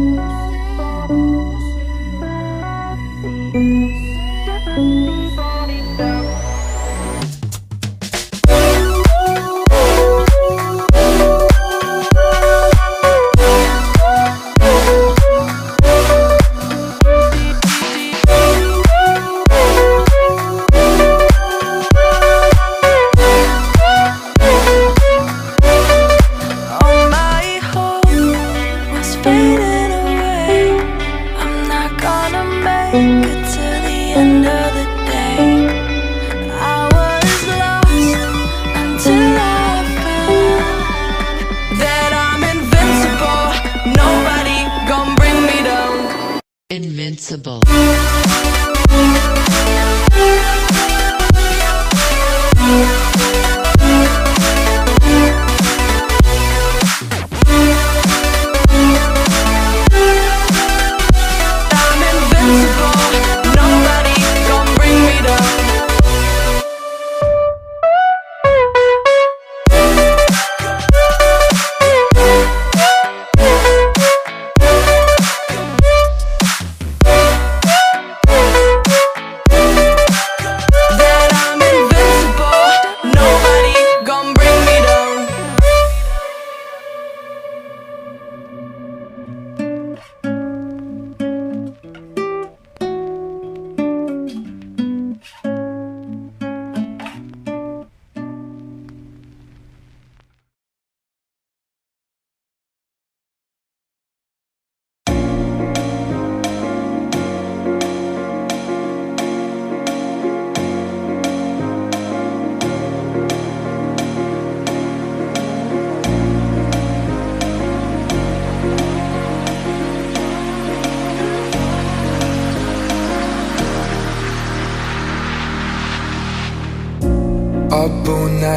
Música Invincible.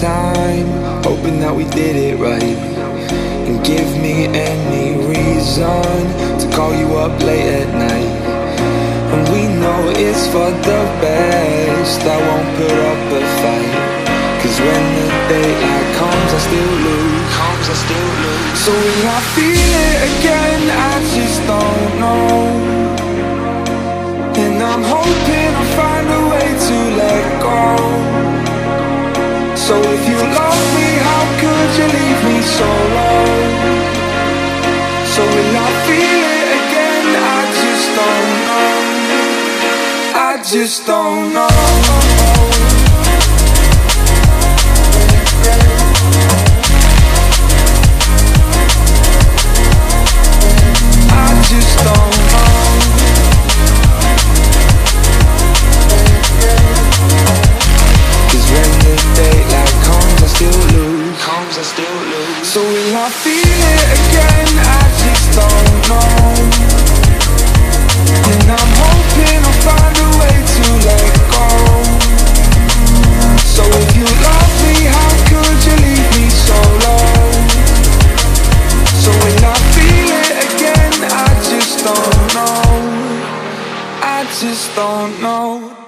time, hoping that we did it right. And give me any reason to call you up late at night. And we know it's for the best, I won't put up a fight. Cause when the daylight comes, I still lose. Comes, I still lose. So will I feel it again? I just don't know. So if you love me, how could you leave me so low? So will I feel it again? I just don't know. I just don't know. Know.